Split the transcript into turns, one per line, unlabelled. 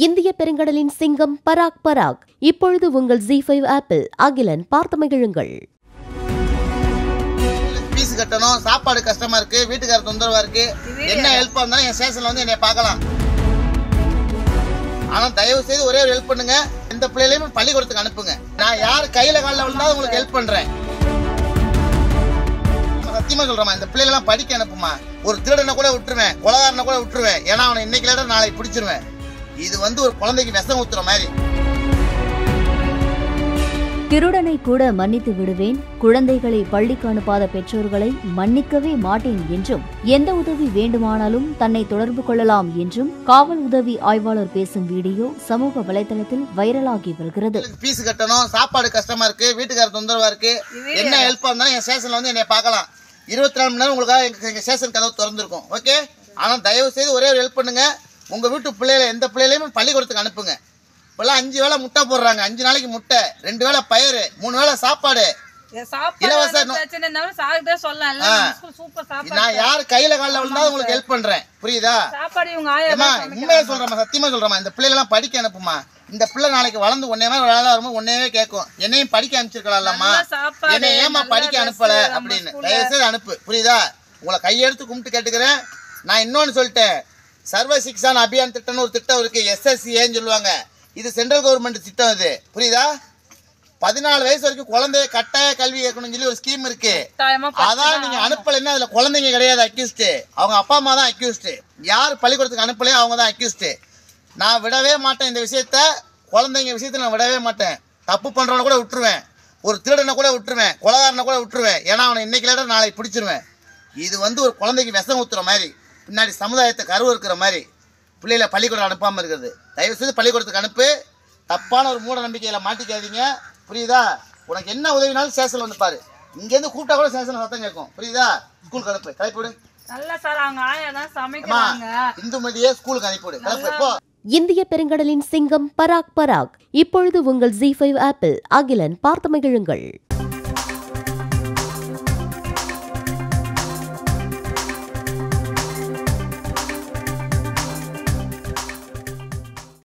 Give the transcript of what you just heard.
இந்திய பெருங்கடலின் சிங்கம் பராக் பராக். இப்பொழுது உங்கள் ஜி ஃபைவ் ஆப்பிள் அகிலன் பார்த்து மகிழுங்கள்
ஃபீஸ் கட்டணும் சாப்பாடு கஷ்டமா இருக்கு வீட்டுக்கார தொந்தரவா இருக்கு. என்ன ஹெல்ப் இருந்தாலும் என் ஸ்டேஷன்ல வந்து என்னை பார்க்கலாம். ஆனா தயவு செய்து ஒரே ஒரு ஹெல்ப் பண்ணுங்க. இந்த பிள்ளைகளையும் பள்ளிக்கூடத்துக்கு அனுப்புங்க. நான் யார் கையில காலில் விழுந்தாலும் உங்களுக்கு ஹெல்ப் பண்றேன். சத்தியமா சொல்றேன் இந்த பிள்ளைகளெல்லாம் படிக்க அனுப்புமா ஒரு திருடனை கூட விட்டுருவேன் கொலகாரனை கூட விட்டுருவேன். ஏன்னா அவனை இன்னைக்கு நாளைக்கு பிடிச்சிருவேன். இது வந்து ஒரு குழந்தைக்கு விஷம் ஊத்துற மாதிரி.
திருடனை கூட மன்னித்து விடுவேன். குழந்தைகளை பள்ளிக்கு அனுப்பாத பெற்றோர்களை மன்னிக்கவே மாட்டேன் என்றும் எந்த உதவி வேண்டுமானாலும் தன்னை தொடர்பு கொள்ளலாம் என்றும் காவல் உதவி ஆய்வாளர் பேசும் வீடியோ சமூக வலைதளத்தில் வைரலாகி வருகிறது.
ஃபீஸ் கட்டணும் சாப்பாடு கஷ்டமா இருக்கு வீட்டுக்கார தொந்தரவா இருக்கு என்ன ஹெல்ப் இருந்தாலும் என் ஸ்டேஷன்ல வந்து என்னை பார்க்கலாம். இருபத்தி நாலு மணி நேரம் உங்களுக்காக எங்க எங்க ஸ்டேஷன் கதவு திறந்திருக்கும். ஓகே ஆனா தயவு செய்து ஒரே ஒரு ஹெல்ப் பண்ணுங்க. உங்க வீட்டு பிள்ளைகளை எந்த பிள்ளைகளையுமே பள்ளிக்கூடத்துக்கு அனுப்புங்க. இப்பெல்லாம் அஞ்சு வேளை முட்டை போடுறாங்க. அஞ்சு நாளைக்கு முட்டை ரெண்டு வேளை பயிறு மூணு வேளை சாப்பாடு. நான் யார் கையில காலில் விழுந்தாலும் உங்களுக்கு ஹெல்ப் பண்றேன். புரியுதா. உண்மையை சொல்றேம்மா சத்தியமா சொல்றேம்மா. இந்த பிள்ளைகளாம் படிக்க அனுப்புமா. இந்த பிள்ளை நாளைக்கு வளர்ந்து ஒன்னே மாதிரி வேலை வரும்போது ஒன்னேவே கேட்கும். என்னையும் படிக்க அனுப்பிச்சிருக்கலாம்மா என்னை ஏமா படிக்க அனுப்பல அப்படின்னு.
school ல.
தயவு செய்து அனுப்பு. புரியுதா? உங்களை கையெடுத்து கும்பிட்டு கேட்டுக்கிறேன். நான் இன்னொன்னு சொல்லிட்டேன். சர்வ சிக்ஷான் அபியான் திட்டம்னு ஒரு திட்டம் இருக்கு. எஸ்எஸ்சிஏன்னு சொல்லுவாங்க. இது சென்ட்ரல் கவர்மெண்ட் திட்டம் இது. புரியுதா? பதினாலு வயசு வரைக்கும் குழந்தைய கட்டாய கல்வி கேட்கணும்னு சொல்லி ஒரு ஸ்கீம் இருக்கு. அதான் நீங்க அனுப்பலைன்னா அதுல குழந்தைங்க கிடையாது அக்யூஸ்டு அவங்க அப்பா அம்மா தான் அக்யூஸ்டு யார் பள்ளிக்கூடத்துக்கு அனுப்பலையோ அவங்க தான் அக்யூஸ்டு நான் விடவே மாட்டேன் இந்த விஷயத்த. குழந்தைங்க விஷயத்துல நான் விடவே மாட்டேன். தப்பு பண்றவனை கூட விட்டுருவேன். ஒரு திருடனை கூட விட்டுருவேன். கொலகாரனை கூட விட்டுருவேன். ஏன்னா அவனை இன்னைக்கு இல்லாட்ட நாளைக்கு பிடிச்சிருவேன். இது வந்து ஒரு குழந்தைக்கு விஷம் ஊத்துற மாதிரி. பின்னாடி சமுதாயத்தை கருவு இருக்கிற மாதிரி பிள்ளைகளை பள்ளிக்கூடம் அனுப்பாமல் இருக்கிறது. தயவு செய்து பள்ளிக்கூடத்துக்கு அனுப்பு. தப்பான ஒரு மூட நம்பிக்கையில் மாட்டிக்காதீங்க. புரியுதா? உனக்கு என்ன உதவினாலும் ஸ்டேஷனில் வந்து பாரு. இங்கேருந்து கூப்பிட்டா கூட ஸ்டேஷனில் சத்தம் கேட்கும். புரியுதா? ஸ்கூலுக்கு அனுப்பு. கிளப்பிவிடு
நல்ல சார் அவங்க ஆயா தான்
அம்மா
சமைக்கிறாங்க
இந்துமதியே ஸ்கூலுக்கு அனுப்பிவிடு. கிளப்பு போ.
இந்திய பெருங்கடலின் சிங்கம் பராக் பராக். இப்பொழுது உங்கள் ஜி ஃபைவ் ஆப்பிள் அகிலன் பார்த்து மகிழுங்கள்.